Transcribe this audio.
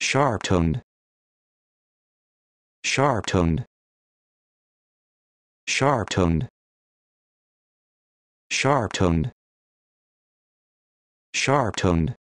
sharp-tongued sharp-tongued sharp-tongued sharp-tongued sharp-tongued